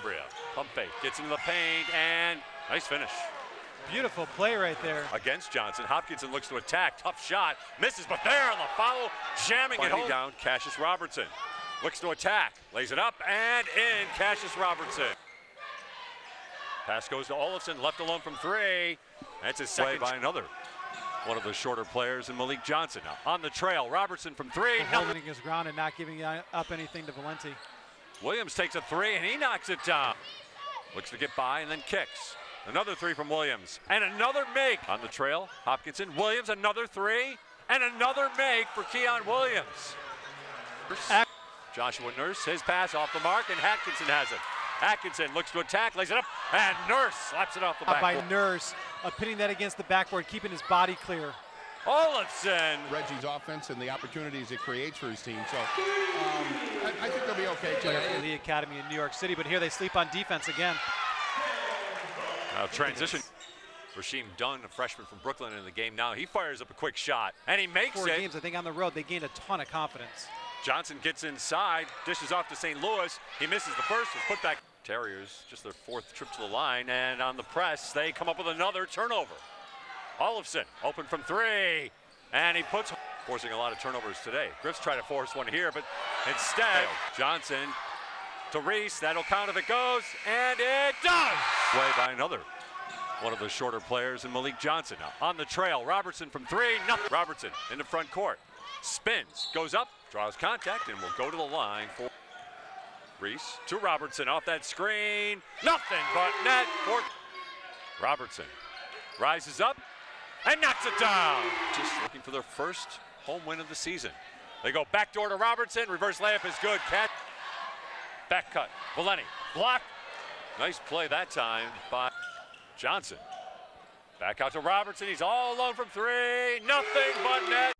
Abria, pump fake, gets into the paint, and nice finish. Beautiful play right there. Against Johnson, Hopkinson looks to attack, tough shot, misses, but there on the foul, jamming it home. down, Cassius Robertson. Looks to attack, lays it up, and in, Cassius Robertson. Pass goes to Olofsson, left alone from three. That's his second by another. One of the shorter players in Malik Johnson. Now on the trail, Robertson from three. Holding his ground and not giving up anything to Valenti. Williams takes a three and he knocks it down. Looks to get by and then kicks. Another three from Williams. And another make on the trail. Hopkinson, Williams, another three. And another make for Keon Williams. Joshua Nurse, his pass off the mark, and Atkinson has it. Atkinson looks to attack, lays it up, and Nurse slaps it off the backboard. By Nurse, uh, pitting that against the backboard, keeping his body clear. Olofsson. Reggie's offense and the opportunities it creates for his team. So um, I, I, think they'll be okay today. For the Academy in New York City, but here they sleep on defense again. Now transition. Rasheem Dunn, a freshman from Brooklyn in the game now. He fires up a quick shot, and he makes Four it. games, I think, on the road, they gained a ton of confidence. Johnson gets inside, dishes off to St. Louis. He misses the first, is put back. Terriers, just their fourth trip to the line, and on the press, they come up with another turnover. Olofsson, open from three, and he puts, forcing a lot of turnovers today. Griff's trying to force one here, but instead, Johnson to Reese, that'll count if it goes, and it does! Way by another. One of the shorter players in Malik Johnson. On the trail, Robertson from three, nothing. Robertson in the front court, spins, goes up, draws contact, and will go to the line for Reese to Robertson off that screen. Nothing but net for Robertson. Rises up and knocks it down. Just looking for their first home win of the season. They go backdoor to Robertson. Reverse layup is good. Catch. Back cut. Valenti. Block. Nice play that time by Johnson. Back out to Robertson. He's all alone from three. Nothing but net.